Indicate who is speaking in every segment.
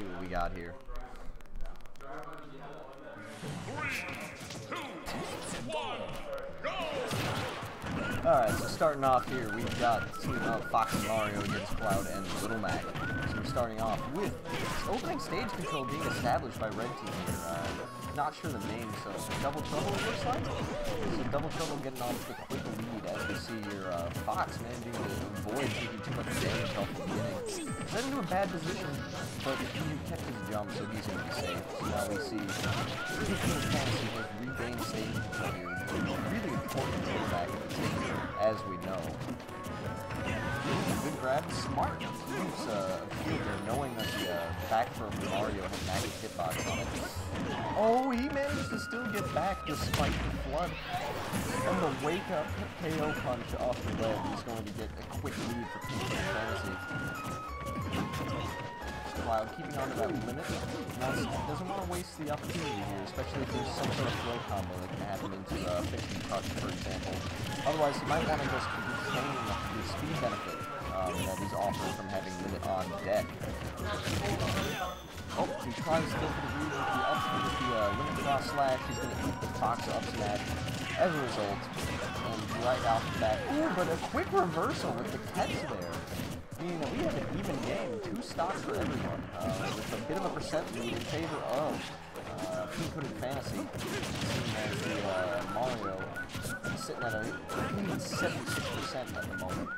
Speaker 1: see what we got here. Alright, so starting off here, we've got team of Fox and Mario against Cloud and Little Mac. So we're starting off with opening stage control being established by Red Team here. Uh, not sure the name, so Double Trouble it looks like? So Double Trouble getting off the quick lead as we see your uh, Fox managing to avoid taking too much damage off the beginning. Not into a bad position, but he kept his jump, so he's going to be safe. So now we see Team Fantasy has regained stage here. Really important to back in the team, as we know. Good grab, smart use uh, Fielder, knowing that the uh, back from Mario had magic hitbox on it. Oh, he managed to still get back despite the flood. And the wake up KO punch off the ledge is going to get a quick lead for Pink Fantasy. Cloud keeping on to that limit. Doesn't want to waste the opportunity here, especially if there's some sort of throw combo that can happen into uh, Finishing Touch, for example. Otherwise, he might want to just retain the speed benefit um, that is offered from having limit on deck. Oh, he tries to go for the read with the up with the uh, limit cross slash. He's going to eat the Fox up smash as a result. And right off the bat, ooh, but a quick reversal with the catch there meaning that we have an even game, two stocks for everyone, uh, with a bit of a percent lead in favor of uh, Pink Hooded Fantasy, as the uh, Mario sitting at a clean 76% at the moment.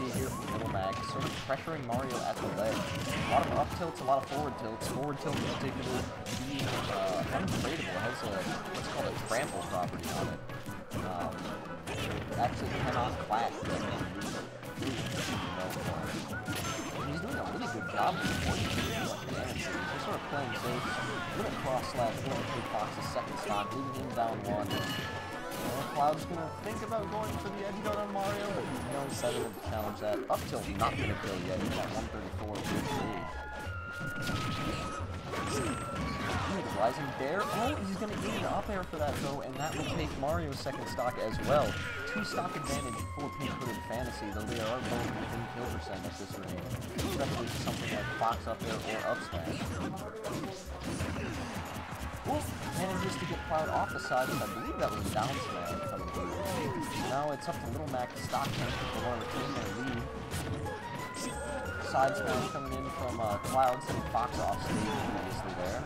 Speaker 1: Here from Little Mac, sort of pressuring Mario at the ledge. A lot of up tilts, a lot of forward tilts. Forward tilt in particular being uh, unbreakable. It has a, what's called a trample property on it. Um, actually cannot clash He's doing a really good job of He's sort of playing safe. Little cross slash, going to Fox's second stock, leaving him down one. Cloud's gonna think about going for the edge guard on Mario, but no better to challenge that. Up till not gonna kill yet. He's at 134 good lead. Rising Bear. Oh, he's to eat an up air for that, though, and that will take Mario's second stock as well. Two stock advantage for Pink Hooded Fantasy, though they are both within kill percent at this range, especially something like Fox up air or up smash. Cloud off the side, I believe that was down smash. Now it's up to Little Mac to stock him want to retain their lead. Side smash coming in from uh, Cloud, sending Fox off stage previously there.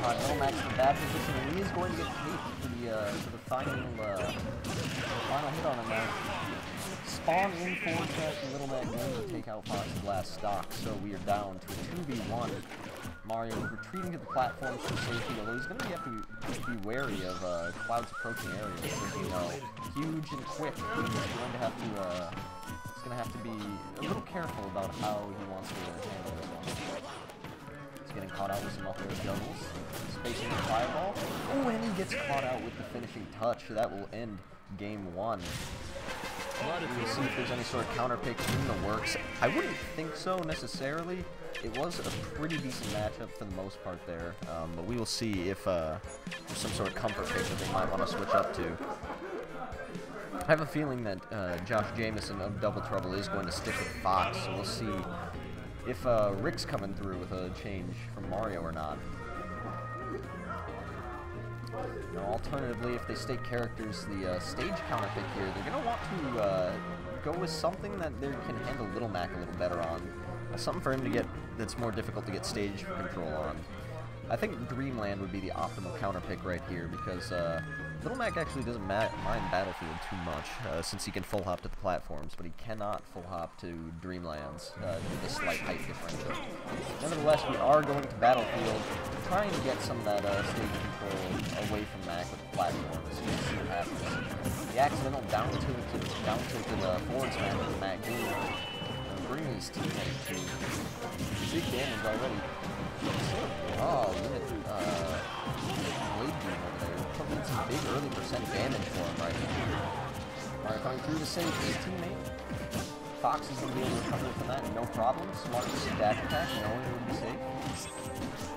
Speaker 1: Uh, Little Mac's in a bad position, and he is going to get hit for the, uh, for the final, uh, final hit on him there. Spawn in forward smash, and Little Mac going to take out Fox's last stock, so we are down to a 2v1. Mario retreating to the platform for safety, although he's going to have to be wary of uh, Cloud's approaching areas, as you know. Huge and quick, he's going to have to, uh, he's going to have to be a little careful about how he wants to handle one. He's getting caught out with some up air juggles. Spacing the fireball. Oh, and he gets caught out with the finishing touch. That will end game one. We'll see if there's any sort of counter pick in the works. I wouldn't think so necessarily. It was a pretty decent matchup for the most part there, um, but we will see if uh, there's some sort of comfort pick that they might want to switch up to. I have a feeling that uh, Josh Jamison of Double Trouble is going to stick with Fox, so we'll see if uh, Rick's coming through with a change from Mario or not. Now, alternatively, if they state characters the uh, stage counter pick here, they're going to want to uh, go with something that they can handle Little Mac a little better on. Something for him to get that's more difficult to get stage control on. I think Dreamland would be the optimal counter pick right here because uh, Little Mac actually doesn't mind Battlefield too much, uh, since he can full hop to the platforms, but he cannot full hop to Dreamlands uh, due to the slight height differential. Nevertheless, we are going to Battlefield, trying to get some of that uh, stage control away from Mac with the platforms. We'll see what happens. The accidental down tilted, down tilted uh, forward smash with Mac bringing his teammate to big damage already. Oh, at uh, Blade Beam over there. Putting some big early percent damage for him right now. Alright, coming through to save his teammate. Fox is going to be able to recover from that, no problem. Smart dash attack, knowing it would be safe.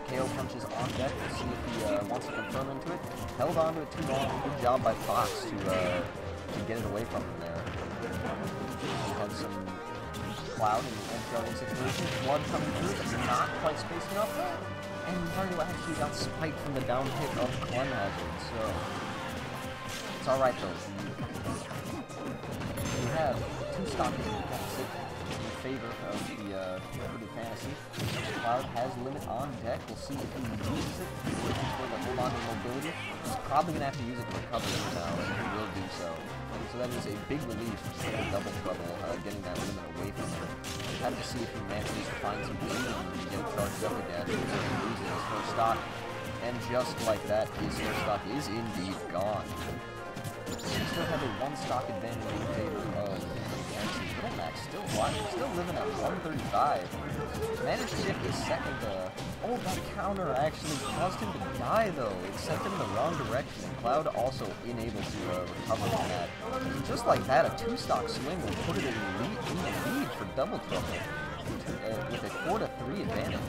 Speaker 1: KO punches on deck. We'll see if he uh, wants to confirm into it. Held on to it too long. Good job by Fox to, uh, to get it away from him there. Cloud in an edge guarding situation. Blood coming through, but not quite spacing up. And Mario actually got spiked from the down hit of Climhazzard, so it's alright though. We have two stock favor of the uh, Fantasy. Cloud has limit on deck. We'll see if he uses it. Looking for the hold on to mobility. He's probably going to have to use it to recover now, and he will do so. So that is a big relief for double trouble, uh, getting that limit away from him. Have to see if he manages to find some room to get charged up again. He's losing his first stock. And just like that, his first stock is indeed gone. We still have a one stock advantage in favor of Little Max still still living at 135. Managed to get his second, uh, oh, that counter actually caused him to die though. It sent him in the wrong direction, and Cloud also unable to uh, recover from that. Just like that, a two-stock swing will put it in the lead, in the lead for double trouble, with a 4 to 3 advantage.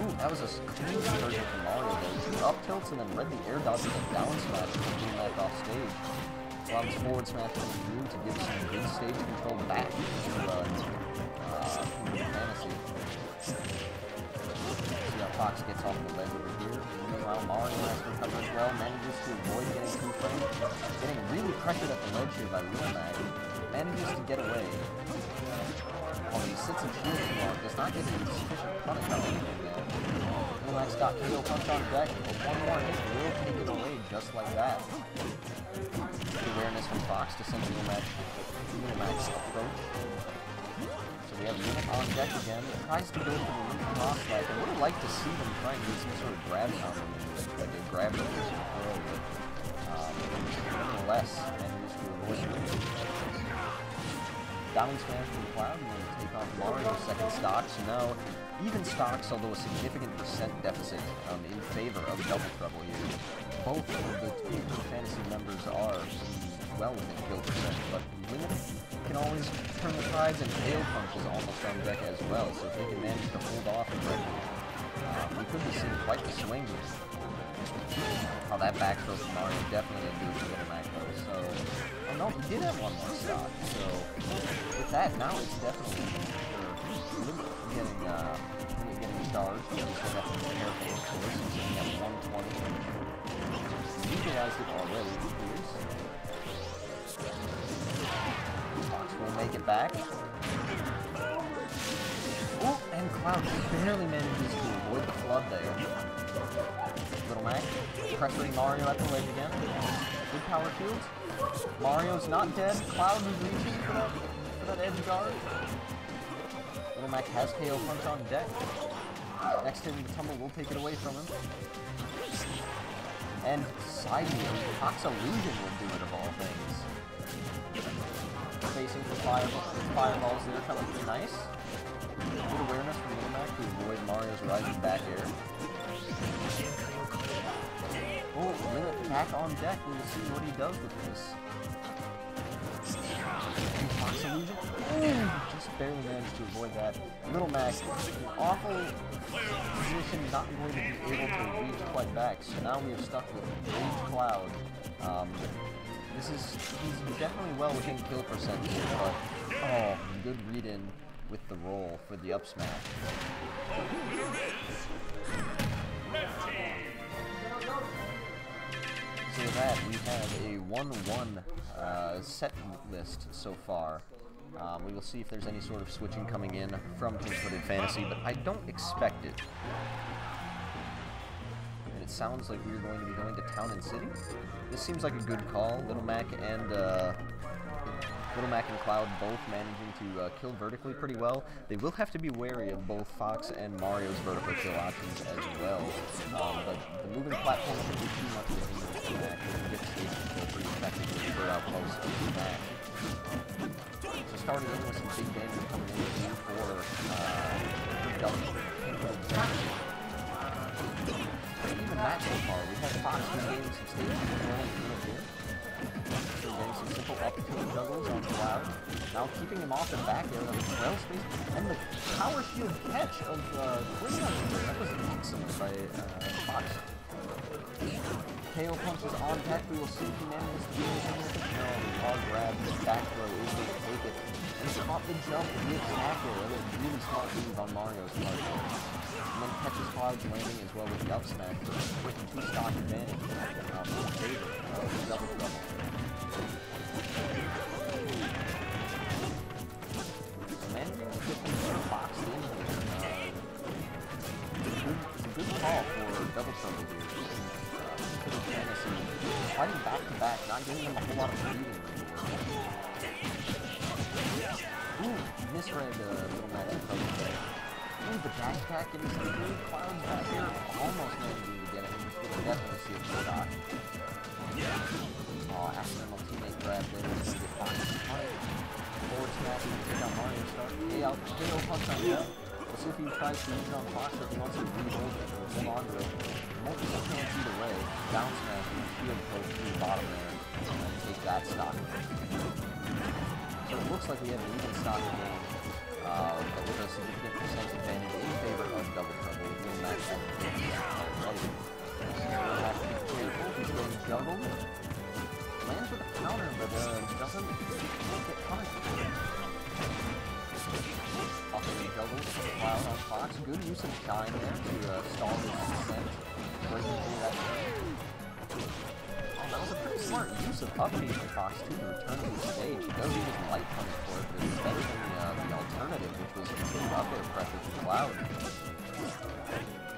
Speaker 1: Ooh, that was a clean conversion from Mario though. Up tilts and then read the air dodge with down smash from being left off stage. Rob's forward smash comes through to give some good stage control back to uh, uh, Fantasy. See how Fox gets off the ledge over here. Meanwhile, Mario has to recover as well, manages to avoid getting two frames. Getting really pressured at the ledge here by Lil Mac. Manages to get away. Although he sits and shields too long, does not get sufficient punish on anything there. Mac's got KO punch on deck, but one more hit will take it away just like that The awareness from Fox to send Lil Max, Lil approach. So we have Limit on deck again. Tries to go for the Limit cross back. I would have liked to see them try and get some sort of grab combo like a grab or some throw, but um, nonetheless, manages to avoid Downing smash from Cloud and then take on Mario's second stock. So now even stocks, although a significant percent deficit um, in favor of Double Trouble here. Both of the two fantasy members are well within kill percent, but Limit can always turn the tides and tail punches almost on deck as well, so if they can manage to hold off correctly, uh, we could be seeing quite the swing. Oh, that back throw from Mario definitely didn't do for Little Mac though, so... Oh no, he did have one more stock, so... With that, now it's definitely... Getting, uh... getting he's going to have be careful, of course, he's at 120. Utilized it already, Fox will make it back. Oh, and Cloud barely manages to avoid the flood there. Little Mac pressuring Mario at the ledge again. Good power shields. Mario's not dead. Cloud is reaching for that, for that edge guard. Little Mac has KO punch on deck. Next hit the tumble will take it away from him. And side Fox Illusion will do it of all things. Facing for fireballs, fireballs there coming through nice. Good awareness from Little Mac to avoid Mario's rising back air. Oh, Limit back on deck. We will see what he does with this. Ooh, just barely managed to avoid that. Little Mac, awful position, not going to be able to reach quite back. So now we are stuck with Rage Cloud. Um, this is, he's definitely well within kill percentage, but, oh, good read-in with the roll for the up smash. So with that, we have a 1-1 uh, set list so far. Um, we will see if there's any sort of switching coming in from Hooded Fantasy, but I don't expect it. And it sounds like we're going to be going to Town and City. This seems like a good call. Little Mac and uh, Little Mac and Cloud both managing to uh, kill vertically pretty well. They will have to be wary of both Fox and Mario's vertical kill options as well. Um, but the moving platform should be too much to Mac. Pretty effectively for out most of the match. So starting in with some big damage coming in here for uh. Even that so far, we have Fox regaining some stage control simple up tilt juggles on Cloud. Now keeping him off the back air of rail space. And the power shield catch of uh, That was excellent by uh, Fox. KO punches on deck. We will see to do anything with it. No, the hard grab, his back throw is going to take it. And off the jump with Snacker. That was a really smart move on Mario's part. And then catches Cloud's landing as well with the up smash. With two stock advantage. Um, in of double trouble. Good, good call for double trouble here. Twitter Fantasy fighting back to back, not giving them a whole lot of breathing room. Ooh, misread uh, Little Mac probably there. Ooh, the backpack and some good clouds back here. Almost managing to get it. We can definitely see a shot. Oh, accidental teammate grab there. The box fight. Forward smash, you can take out Mario Star. KO, KO punch on him. See if he tries to use it on Fox he wants to reload it or hold on to it. Multiple can't either way. Down smash and shield poke through the bottom there. And take that stock. So it looks like we have an even stock game, uh, but with a significant percent advantage in favor of double trouble. We'll match that already. We'll have to be careful. He's getting juggled. Lands with a counter, but uh, doesn't Awesome juggles. Cloud on Fox. Good use of there to uh, stall his descent. That Oh, that was a pretty smart use of up B from Fox too to return to the stage. He does use light punish for it, but it's better than the, uh, the alternative, which was continued up air pressure to Cloud.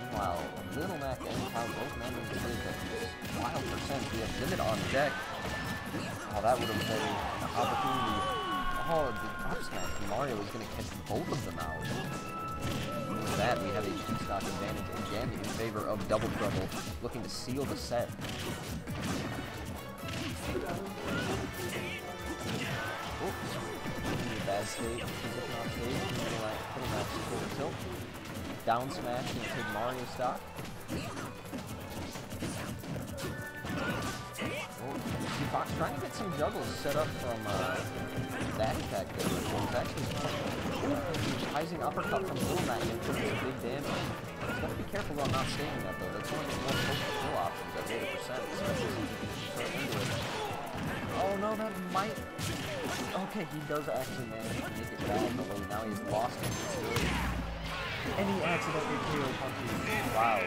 Speaker 1: Meanwhile, Little Mac and Cloud both managed to save that wild percent. We have limit on deck. Oh, that would have been an opportunity. Oh, the up smash. Mario is going to catch both of them out. With that, we have a two-stock advantage again in favor of Double Trouble, looking to seal the set. Oops. Bad state, on stage, putting putting tilt. Down smash, gonna take Mario stock. Fox trying to get some juggles set up from uh, that attack there, it's actually rising uppercut from Little Mac and putting some big damage. He's gotta be careful about not staying that though. That's one of the more potent kill options at 80%, especially since you can it. Oh no, that might... Okay, he does actually manage to make it back, although now he's lost invincibility. And he accidentally KO punches Wow.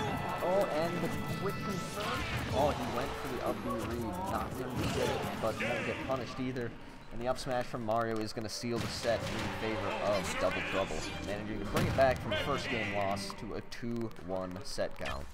Speaker 1: Oh, and the quick confirm. Oh, he went for the up B read, not going to get it, but won't get punished either. And the up smash from Mario is going to seal the set in favor of Double Trouble, managing to bring it back from first game loss to a 2-1 set count.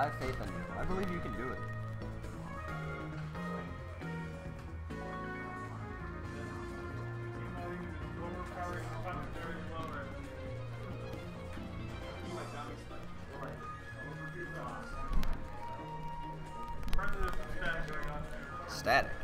Speaker 2: I
Speaker 1: have faith in you. I believe you can do it. Static.